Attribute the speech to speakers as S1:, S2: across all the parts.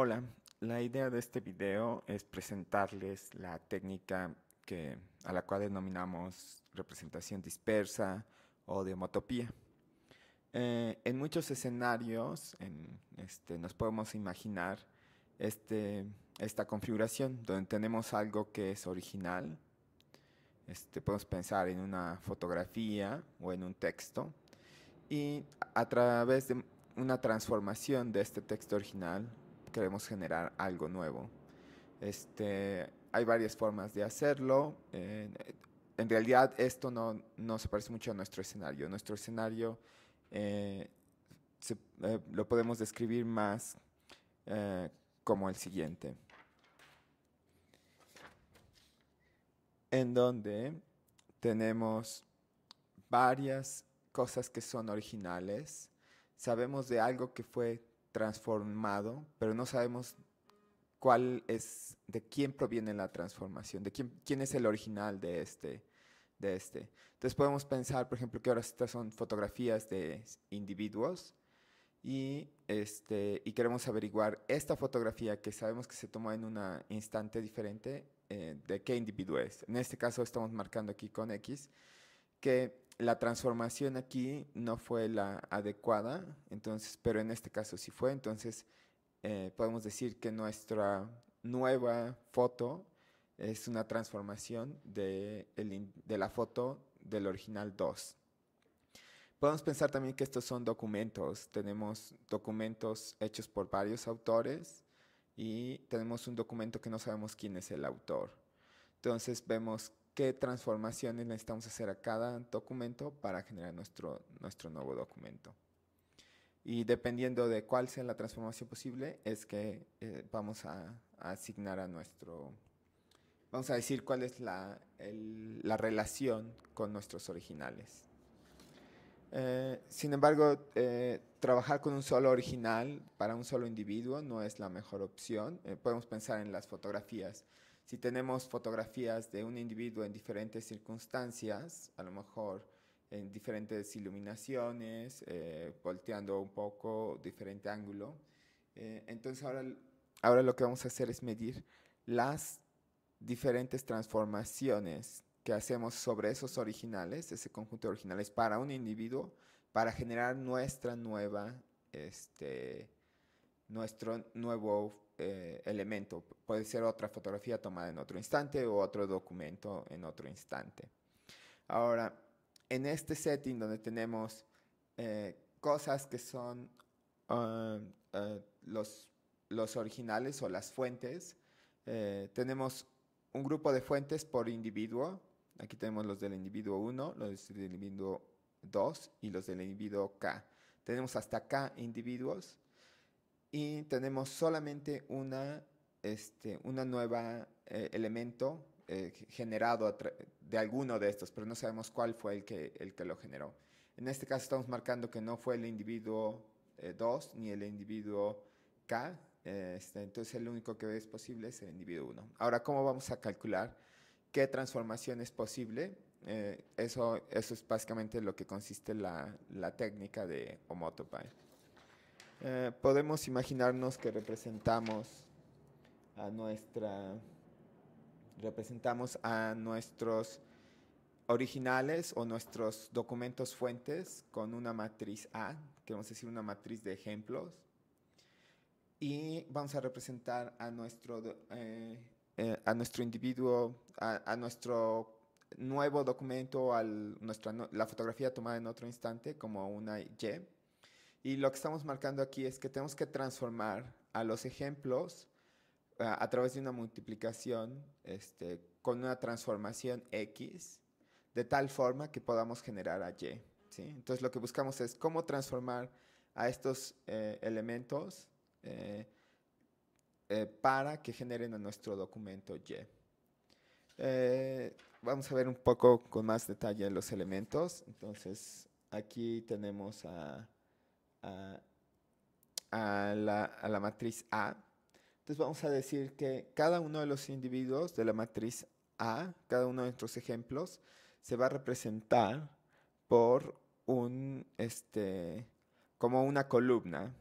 S1: Hola, la idea de este video es presentarles la técnica que, a la cual denominamos representación dispersa o de homotopía. Eh, en muchos escenarios este, nos podemos imaginar este, esta configuración donde tenemos algo que es original. Este, podemos pensar en una fotografía o en un texto y a través de una transformación de este texto original queremos generar algo nuevo. Este, hay varias formas de hacerlo. en realidad esto no, no, se parece mucho a nuestro escenario. Nuestro escenario eh, eh, lo podemos describir más eh, como el siguiente. En donde tenemos varias cosas que son originales. Sabemos de algo que fue transformado, pero no sabemos cuál es, de quién proviene la transformación, de quién, quién es el original de este, de este. Entonces podemos pensar, por ejemplo, que ahora estas son fotografías de individuos y, este, y queremos averiguar esta fotografía que sabemos que se tomó en un instante diferente, eh, de qué individuo es. En este caso estamos marcando aquí con X que la transformación aquí no fue la adecuada, entonces, pero en este caso sí fue, entonces eh, podemos decir que nuestra nueva foto es una transformación de, de la foto del original 2. Podemos pensar también que estos son documentos. Tenemos documentos hechos por varios autores y tenemos un documento que no sabemos quién es el autor. Entonces vemos qué transformaciones necesitamos hacer a cada documento para generar nuestro, nuestro nuevo documento. Y dependiendo de cuál sea la transformación posible, es que eh, vamos a, asignar a nuestro, vamos a decir cuál es la, la relación con nuestros originales. Eh, sin embargo, eh, trabajar con un solo original para un solo individuo no es la mejor opción. podemos pensar en las fotografías si tenemos fotografías de un individuo en diferentes circunstancias, a lo mejor en diferentes iluminaciones, eh, volteando un poco, diferente ángulo, eh, entonces ahora, ahora lo que vamos a hacer es medir las diferentes transformaciones que hacemos sobre esos originales, ese conjunto de originales para un individuo, para generar nuestra nueva, este, nuestro nuevo eh, elemento. Puede ser otra fotografía tomada en otro instante o otro documento en otro instante. Ahora, en este setting donde tenemos eh, cosas que son ah, ah, los, los originales o las fuentes, eh, tenemos un grupo de fuentes por individuo. Aquí tenemos los del individuo 1, los del individuo 2 y los del individuo K. Tenemos hasta K individuos y tenemos solamente una, este, una nueva eh, elemento eh, generado de alguno de estos, pero no sabemos cuál fue el que, el que lo generó. En este caso estamos marcando que no fue el individuo 2 eh, ni el individuo K, este, entonces el único que es posible es el individuo 1. Ahora, ¿cómo vamos a calcular qué transformación es posible? eso, eso es básicamente lo que consiste la, la técnica de Homotopy. Eh, podemos imaginarnos que representamos a nuestra representamos a nuestros originales o nuestros documentos fuentes con una matriz A, que vamos a decir una matriz de ejemplos, y vamos a representar a nuestro, eh, eh, a nuestro individuo, a, nuestro nuevo documento, a nuestra, la fotografía tomada en otro instante como una Y y lo que estamos marcando aquí es que tenemos que transformar a los ejemplos a, través de una multiplicación este, con una transformación X, de tal forma que podamos generar a Y. Entonces lo que buscamos es cómo transformar a estos eh, elementos eh, eh, para que generen a nuestro documento Y. vamos a ver un poco con más detalle los elementos. Entonces aquí tenemos a a, la, matriz A. Entonces vamos a decir que cada uno de los individuos de la matriz A, cada uno de nuestros ejemplos, se va a representar por un, este, como una columna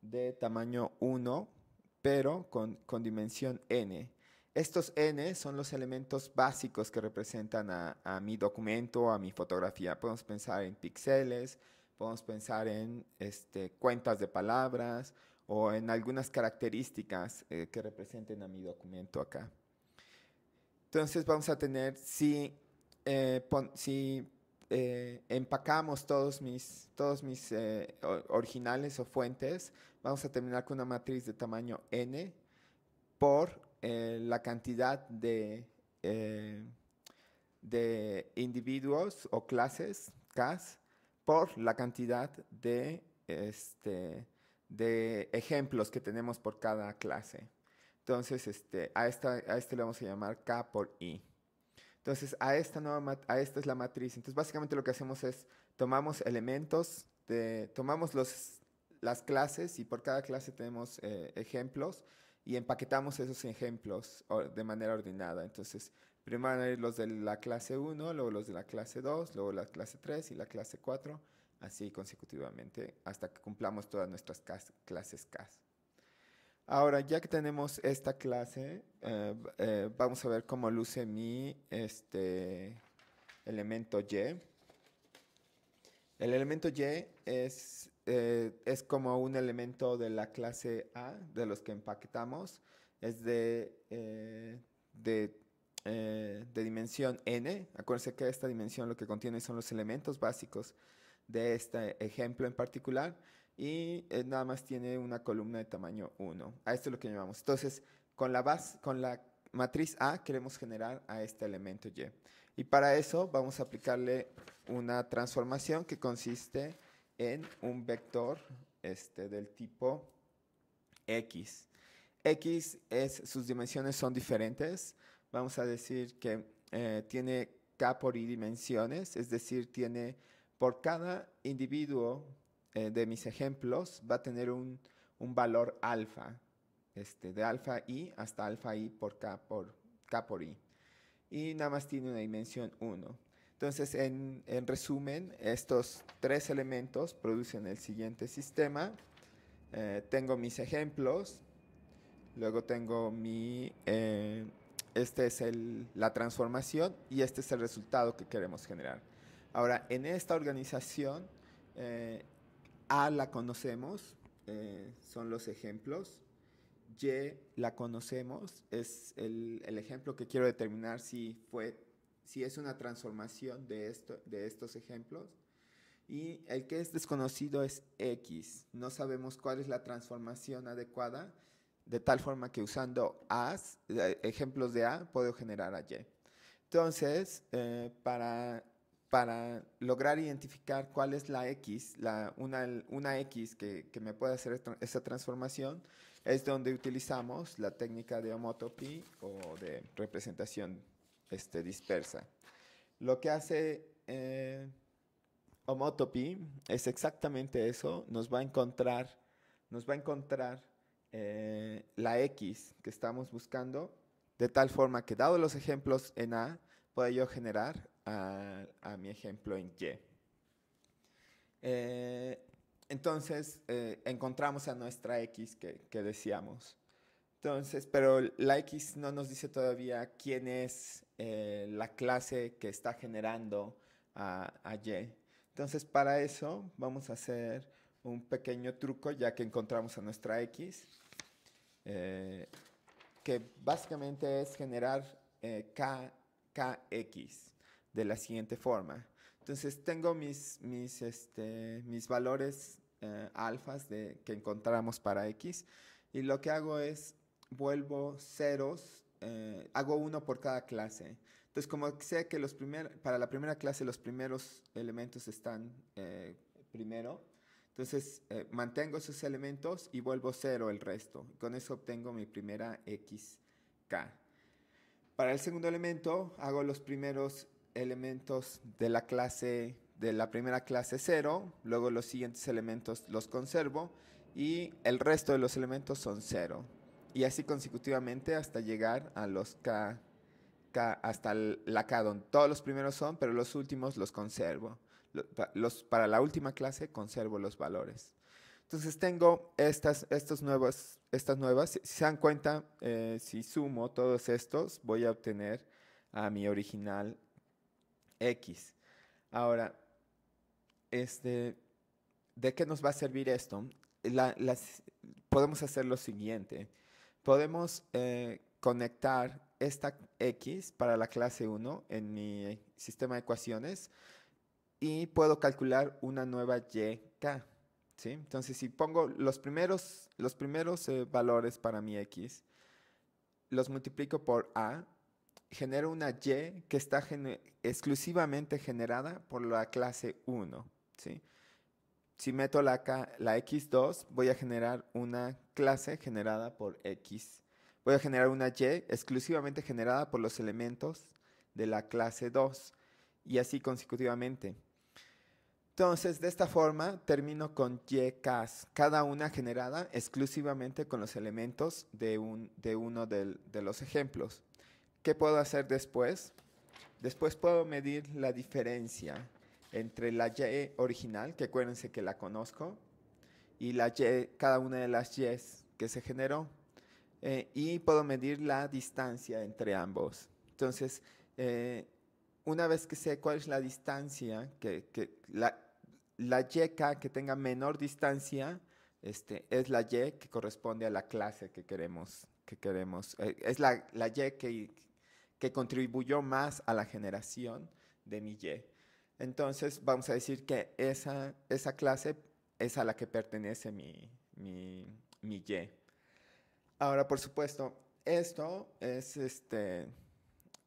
S1: de tamaño 1 pero con, con dimensión n. Estos n son los elementos básicos que representan a, a, mi documento, a mi fotografía. Podemos pensar en píxeles, podemos pensar en este, cuentas de palabras o en algunas características eh, que representen a mi documento acá. Entonces vamos a tener, si, eh, si eh, empacamos todos mis, todos mis originales o fuentes, vamos a terminar con una matriz de tamaño n por la cantidad de, de individuos o clases, cas, por la cantidad de, este, de ejemplos que tenemos por cada clase. Entonces, este, a, esta, a este le vamos a llamar k por i. Entonces, a esta, nueva a esta es la matriz. Entonces, básicamente lo que hacemos es, tomamos elementos, tomamos los, las clases y por cada clase tenemos eh, ejemplos y empaquetamos esos ejemplos de manera ordenada. Entonces, primero ir los de la clase 1, luego los de la clase 2, luego la clase 3 y la clase 4, así consecutivamente, hasta que cumplamos todas nuestras clases CAS. Ahora, ya que tenemos esta clase, eh, eh, vamos a ver cómo luce mi este, elemento Y. El elemento Y es, eh, es como un elemento de la clase A, de los que empaquetamos. Es de, de, de dimensión n. Acuérdense que esta dimensión lo que contiene son los elementos básicos de este ejemplo en particular y eh, nada más tiene una columna de tamaño 1. A esto es lo que llamamos. Entonces, con la, base, con la matriz A queremos generar a este elemento Y. Y para eso vamos a aplicarle una transformación que consiste en un vector este, del tipo X. X es, sus dimensiones son diferentes. Vamos a decir que eh, tiene K por I dimensiones, es decir, tiene por cada individuo eh, de mis ejemplos va a tener un, un valor alfa, este, de alfa i hasta alfa i por k por, k por i. Y nada más tiene una dimensión 1. Entonces, en, en, resumen, estos tres elementos producen el siguiente sistema. Eh, tengo mis ejemplos, luego tengo mi, este es el, la transformación y este es el resultado que queremos generar. Ahora, en esta organización, eh, a la conocemos, eh, son los ejemplos. Y la conocemos, es el, el, ejemplo que quiero determinar si, fue, si es una transformación de, esto, de estos ejemplos. Y el que es desconocido es X. No sabemos cuál es la transformación adecuada, de tal forma que usando A's, eh, ejemplos de A, puedo generar a Y. Entonces, eh, para para lograr identificar cuál es la X, la, una, una X que, que, me puede hacer esa transformación, es donde utilizamos la técnica de homotopy o de representación este, dispersa. Lo que hace eh, homotopy es exactamente eso, nos va a encontrar, nos va a encontrar eh, la X que estamos buscando, de tal forma que dado los ejemplos en A, pueda yo generar a, mi ejemplo en Y. Eh, entonces, eh, encontramos a nuestra X que, que, decíamos. Entonces, pero la X no nos dice todavía quién es la clase que está generando a, a, Y. Entonces, para eso vamos a hacer un pequeño truco ya que encontramos a nuestra X, eh, que básicamente es generar K, KX de la siguiente forma. Entonces tengo mis, mis, este, mis valores eh, alfas de, que encontramos para x y lo que hago es vuelvo ceros, eh, hago uno por cada clase. Entonces como sé que los primer, para la primera clase los primeros elementos están eh, primero, entonces eh, mantengo esos elementos y vuelvo cero el resto. Con eso obtengo mi primera xk. Para el segundo elemento hago los primeros elementos de la clase de la primera clase 0, luego los siguientes elementos los conservo y el resto de los elementos son 0. Y así consecutivamente hasta llegar a los K, K hasta la K, donde todos los primeros son, pero los últimos los conservo. Los, para la última clase conservo los valores. Entonces tengo estas, estos nuevos, estas nuevas. Si se dan cuenta, eh, si sumo todos estos, voy a obtener a mi original X. Ahora, este, ¿de qué nos va a servir esto? podemos hacer lo siguiente. Podemos eh, conectar esta X para la clase 1 en mi sistema de ecuaciones y puedo calcular una nueva YK. ¿sí? Entonces, si pongo los primeros, los primeros eh, valores para mi X, los multiplico por A, genero una Y que está exclusivamente generada por la clase 1. ¿sí? Si meto la, la X2, voy a generar una clase generada por X. Voy a generar una Y exclusivamente generada por los elementos de la clase 2 y así consecutivamente. Entonces, de esta forma termino con YKs, cada una generada exclusivamente con los elementos de, un, de uno de los ejemplos. ¿Qué puedo hacer después? Después puedo medir la diferencia entre la Y original, que acuérdense que la conozco, y la Y, cada una de las Y's que se generó. Eh, y puedo medir la distancia entre ambos. Entonces, eh, una vez que sé cuál es la distancia, que, que la, la YK que tenga menor distancia, este, es la Y que corresponde a la clase que queremos. Que queremos. Eh, es la, la Y que, que contribuyó más a la generación de mi Y. Entonces, vamos a decir que esa, esa clase es a la que pertenece mi, mi, mi Y. Ahora, por supuesto, esto es este,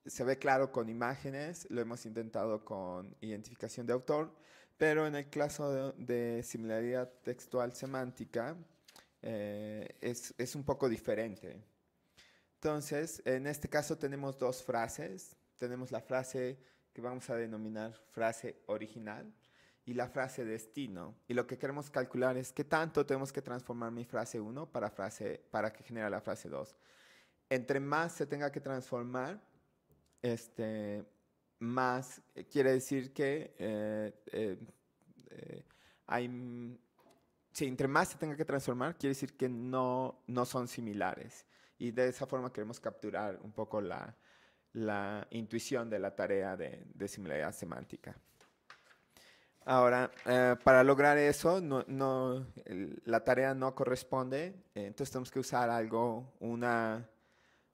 S1: se ve claro con imágenes, lo hemos intentado con identificación de autor, pero en el caso de, similaridad textual semántica eh, es, es un poco diferente. Entonces, en este caso tenemos dos frases. Tenemos la frase que vamos a denominar frase original y la frase destino. Y lo que queremos calcular es qué tanto tenemos que transformar mi frase 1 para, frase, para que genere la frase 2. Entre más se tenga que transformar, este, más eh, quiere decir que eh, eh, hay... Si entre más se tenga que transformar, quiere decir que no, no son similares y de esa forma queremos capturar un poco la, la intuición de la tarea de, de similaridad semántica. Ahora, eh, para lograr eso, no, no, la tarea no corresponde, eh, entonces tenemos que usar algo, una,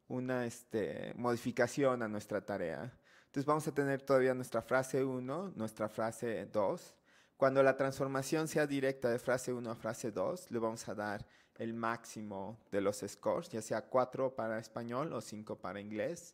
S1: una este, modificación a nuestra tarea. Entonces vamos a tener todavía nuestra frase 1, nuestra frase 2. Cuando la transformación sea directa de frase 1 a frase 2, le vamos a dar el máximo de los scores, ya sea 4 para español o 5 para inglés.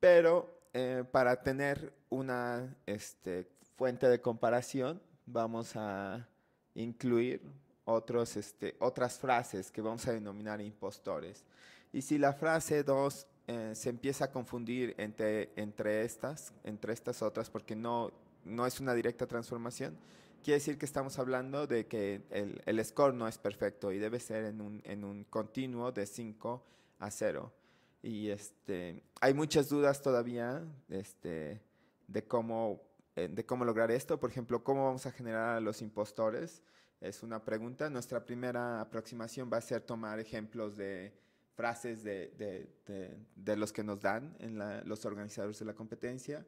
S1: Pero eh, para tener una este, fuente de comparación, vamos a incluir otros, este, otras frases que vamos a denominar impostores. Y si la frase 2 eh, se empieza a confundir entre, entre, estas, entre estas otras, porque no, no es una directa transformación, quiere decir que estamos hablando de que el, el score no es perfecto y debe ser en un, en un continuo de 5 a 0. Y este, hay muchas dudas todavía este, de, cómo, eh, de cómo lograr esto. Por ejemplo, ¿cómo vamos a generar a los impostores? Es una pregunta. Nuestra primera aproximación va a ser tomar ejemplos de frases de, de, de, los que nos dan en los organizadores de la competencia.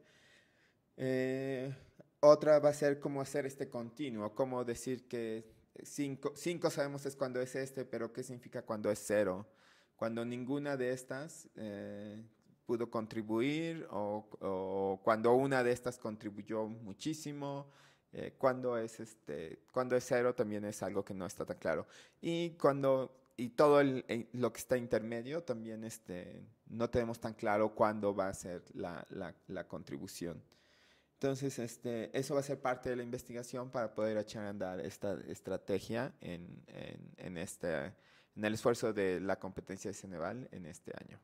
S1: Eh, otra va a ser cómo hacer este continuo, cómo decir que 5 sabemos es cuando es este, pero qué significa cuando es cero. Cuando ninguna de estas eh, pudo contribuir o, cuando una de estas contribuyó muchísimo. Eh, cuando es este cuando es cero también es algo que no está tan claro y cuando y todo el, lo que está intermedio también este no tenemos tan claro cuándo va a ser la, la, contribución entonces, este, eso va a ser parte de la investigación para poder echar a andar esta estrategia en, en, este, en el esfuerzo de la competencia de Ceneval en este año.